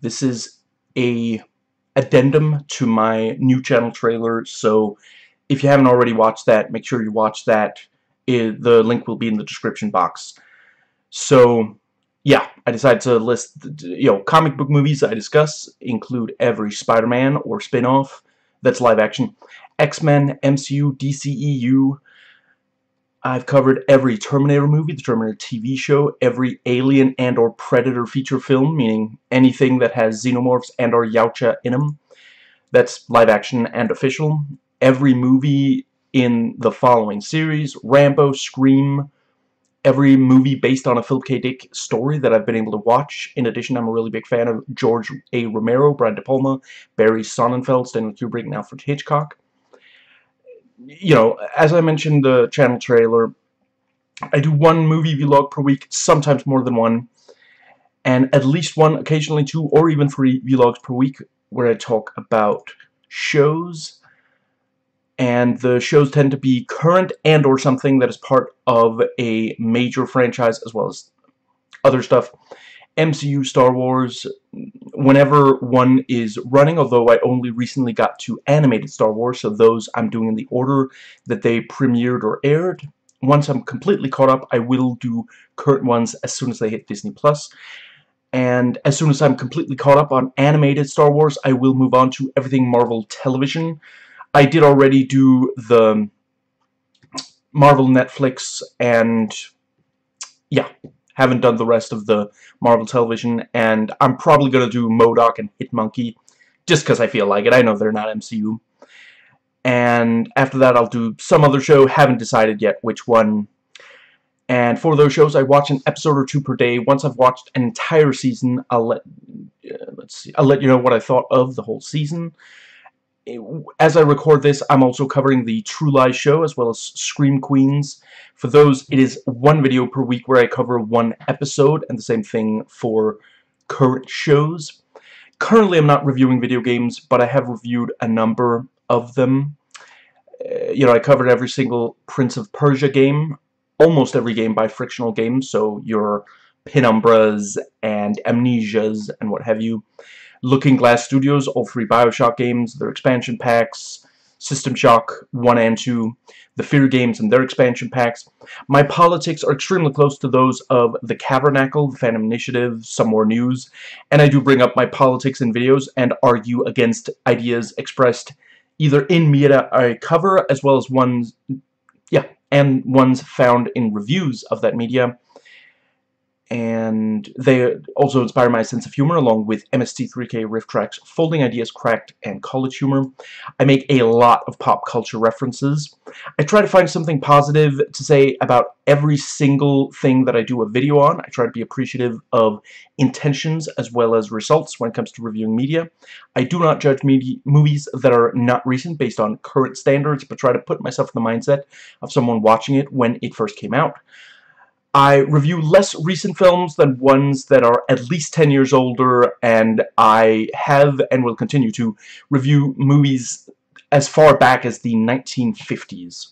This is a addendum to my new channel trailer, so if you haven't already watched that, make sure you watch that. It, the link will be in the description box. So, yeah, I decided to list, you know, comic book movies I discuss include every Spider-Man or spin-off that's live action, X-Men, MCU, DCEU, I've covered every Terminator movie, the Terminator TV show, every Alien and or Predator feature film, meaning anything that has xenomorphs and or Yautja in them. That's live action and official. Every movie in the following series, Rambo, Scream, every movie based on a Philip K. Dick story that I've been able to watch. In addition, I'm a really big fan of George A. Romero, Brian De Palma, Barry Sonnenfeld, Stanley Kubrick, and Alfred Hitchcock you know, as I mentioned the channel trailer, I do one movie vlog per week, sometimes more than one, and at least one, occasionally two, or even three vlogs per week where I talk about shows, and the shows tend to be current and or something that is part of a major franchise as well as other stuff. MCU, Star Wars, whenever one is running, although I only recently got to animated Star Wars, so those I'm doing in the order that they premiered or aired. Once I'm completely caught up, I will do current ones as soon as they hit Disney+. Plus. And as soon as I'm completely caught up on animated Star Wars, I will move on to everything Marvel Television. I did already do the Marvel Netflix and yeah, haven't done the rest of the Marvel Television, and I'm probably going to do MODOK and Hitmonkey, just because I feel like it. I know they're not MCU. And after that, I'll do some other show. Haven't decided yet which one. And for those shows, I watch an episode or two per day. Once I've watched an entire season, I'll let uh, let's see, I'll let you know what I thought of the whole season as I record this, I'm also covering the True Lies show as well as Scream Queens. For those, it is one video per week where I cover one episode, and the same thing for current shows. Currently, I'm not reviewing video games, but I have reviewed a number of them. Uh, you know, I covered every single Prince of Persia game, almost every game by Frictional Games, so your Penumbras and Amnesias and what have you. Looking Glass Studios, all three Bioshock games, their expansion packs, System Shock 1 and 2, the Fear games and their expansion packs. My politics are extremely close to those of The Cavernacle, The Phantom Initiative, some more news, and I do bring up my politics in videos and argue against ideas expressed either in media I cover as well as ones, yeah, and ones found in reviews of that media and they also inspire my sense of humor along with MST3K RiffTrax, Folding Ideas, Cracked, and College Humor. I make a lot of pop culture references. I try to find something positive to say about every single thing that I do a video on. I try to be appreciative of intentions as well as results when it comes to reviewing media. I do not judge media, movies that are not recent based on current standards, but try to put myself in the mindset of someone watching it when it first came out. I review less recent films than ones that are at least 10 years older, and I have and will continue to review movies as far back as the 1950s.